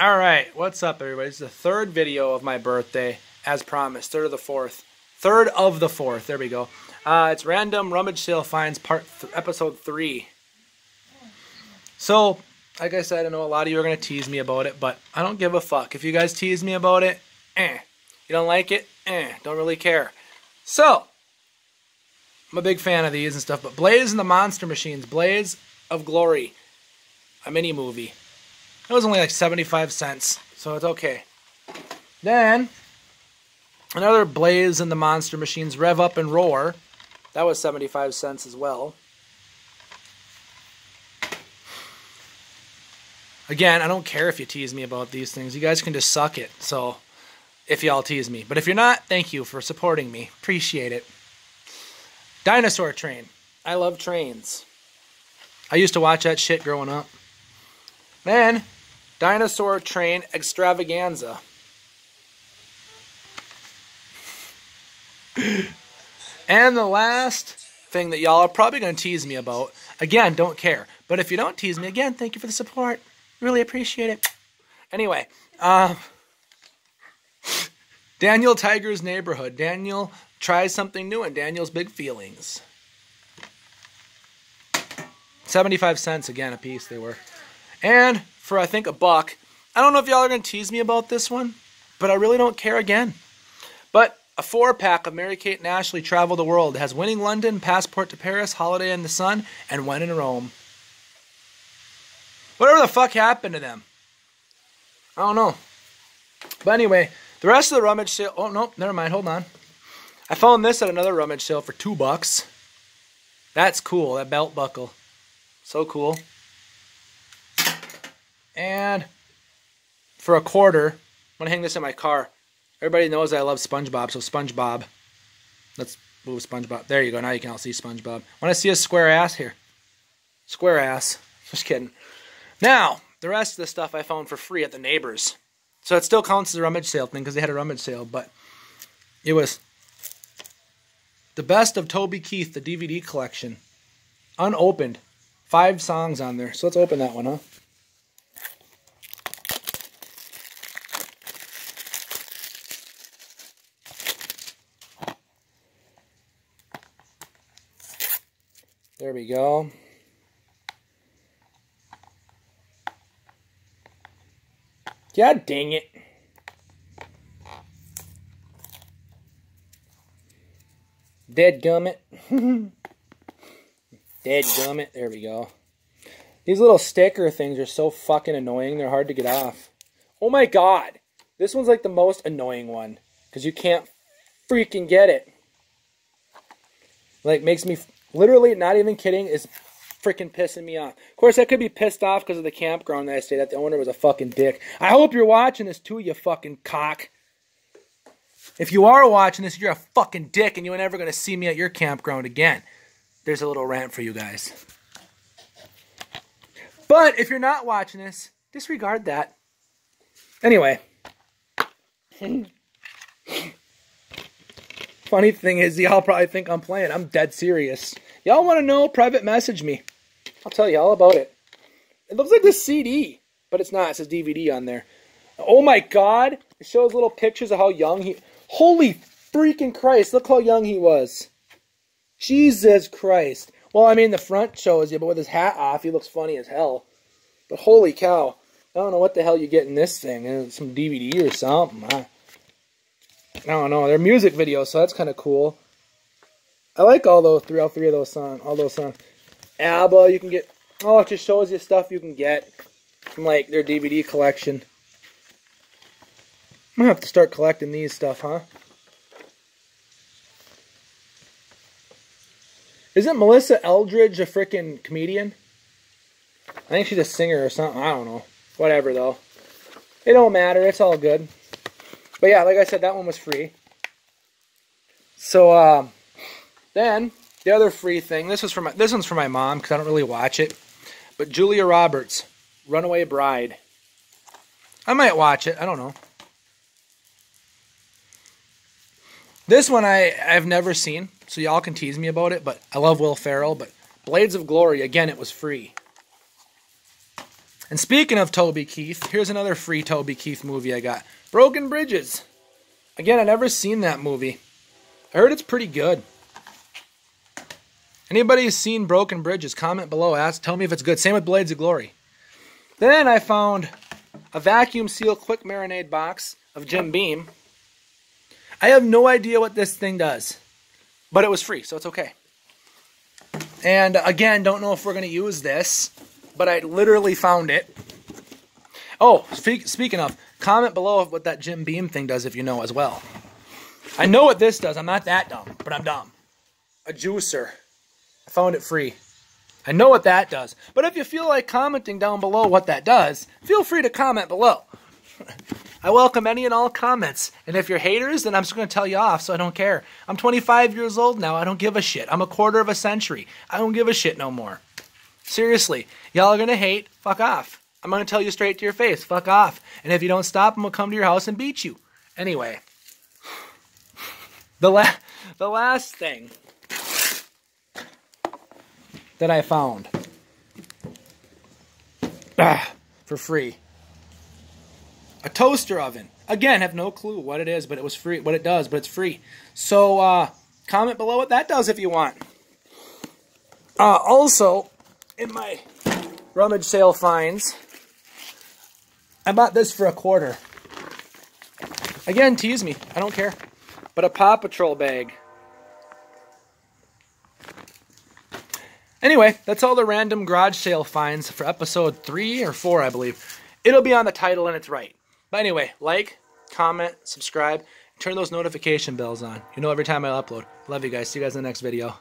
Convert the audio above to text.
All right, what's up, everybody? It's the third video of my birthday, as promised. Third of the fourth. Third of the fourth. There we go. Uh, it's random rummage sale finds part th episode three. So, like I said, I know a lot of you are gonna tease me about it, but I don't give a fuck. If you guys tease me about it, eh. You don't like it, eh. Don't really care. So, I'm a big fan of these and stuff, but Blaze and the Monster Machines, Blaze of Glory, a mini movie. It was only like 75 cents, so it's okay. Then, another Blaze and the Monster Machines, Rev Up and Roar. That was 75 cents as well. Again, I don't care if you tease me about these things. You guys can just suck it, so if y'all tease me. But if you're not, thank you for supporting me. Appreciate it. Dinosaur Train. I love trains. I used to watch that shit growing up. Then, Dinosaur Train Extravaganza. and the last thing that y'all are probably going to tease me about, again, don't care. But if you don't tease me, again, thank you for the support. Really appreciate it. Anyway, um, Daniel Tiger's Neighborhood. Daniel tries something new in Daniel's Big Feelings. 75 cents again a piece they were. And for I think a buck, I don't know if y'all are going to tease me about this one, but I really don't care again. But a four pack of Mary Kate and Ashley Travel the World has Winning London, Passport to Paris, Holiday in the Sun, and When in Rome. Whatever the fuck happened to them? I don't know. But anyway, the rest of the rummage sale. Oh, no, never mind. Hold on. I found this at another rummage sale for two bucks. That's cool, that belt buckle. So cool. And for a quarter, I'm going to hang this in my car. Everybody knows I love SpongeBob, so SpongeBob. Let's move SpongeBob. There you go. Now you can all see SpongeBob. Want to see a square ass here? Square ass. Just kidding. Now, the rest of the stuff I found for free at the neighbors. So it still counts as a rummage sale thing because they had a rummage sale, but it was the best of Toby Keith, the DVD collection. Unopened. Five songs on there. So let's open that one, huh? There we go. God dang it. Dead gummit. Dead gummit. There we go. These little sticker things are so fucking annoying. They're hard to get off. Oh my god. This one's like the most annoying one. Because you can't freaking get it. Like, makes me literally, not even kidding, is freaking pissing me off. Of course, I could be pissed off because of the campground that I stayed at. The owner was a fucking dick. I hope you're watching this too, you fucking cock. If you are watching this, you're a fucking dick and you're never going to see me at your campground again. There's a little rant for you guys. But if you're not watching this, disregard that. Anyway. Funny thing is, y'all probably think I'm playing. I'm dead serious. Y'all want to know? Private message me. I'll tell you all about it. It looks like the CD, but it's not. It says DVD on there. Oh my god! It shows little pictures of how young he. Holy freaking Christ! Look how young he was. Jesus Christ. Well, I mean, the front shows you, but with his hat off, he looks funny as hell. But holy cow. I don't know what the hell you get in this thing. Uh, some DVD or something. I don't know. They're music videos, so that's kind of cool. I like all those three, all three of those songs, all those songs. ABBA, you can get. Oh, it just shows you stuff you can get from like their DVD collection. I'm gonna have to start collecting these stuff, huh? Isn't Melissa Eldridge a freaking comedian? I think she's a singer or something. I don't know. Whatever though. It don't matter. It's all good. But yeah, like I said, that one was free. So um, then the other free thing. This was for my. This one's for my mom because I don't really watch it. But Julia Roberts, Runaway Bride. I might watch it. I don't know. This one I I've never seen, so y'all can tease me about it. But I love Will Ferrell. But Blades of Glory again, it was free. And speaking of Toby Keith, here's another free Toby Keith movie I got. Broken Bridges. Again, i never seen that movie. I heard it's pretty good. Anybody who's seen Broken Bridges, comment below. Ask, tell me if it's good. Same with Blades of Glory. Then I found a vacuum seal quick marinade box of Jim Beam. I have no idea what this thing does, but it was free, so it's okay. And again, don't know if we're going to use this, but I literally found it. Oh, speak, speaking of, comment below what that Jim Beam thing does if you know as well. I know what this does. I'm not that dumb, but I'm dumb. A juicer. I found it free. I know what that does. But if you feel like commenting down below what that does, feel free to comment below. I welcome any and all comments. And if you're haters, then I'm just going to tell you off, so I don't care. I'm 25 years old now. I don't give a shit. I'm a quarter of a century. I don't give a shit no more. Seriously, y'all are to hate? Fuck off. I'm to tell you straight to your face. Fuck off. And if you don't stop, I'm to come to your house and beat you. Anyway, the, la- the last thing that I found ah, for free. A toaster oven. Again, have no clue what it is, but it was free. What it does, but it's free. So uh, comment below what that does if you want. Uh, also, in my rummage sale finds, I bought this for a quarter. Again, tease me. I don't care. But a Paw Patrol bag. Anyway, that's all the random garage sale finds for episode 3 or 4, I believe. It'll be on the title and it's right. But anyway, like, comment, subscribe, turn those notification bells on. You know every time I upload. Love you guys. See you guys in the next video.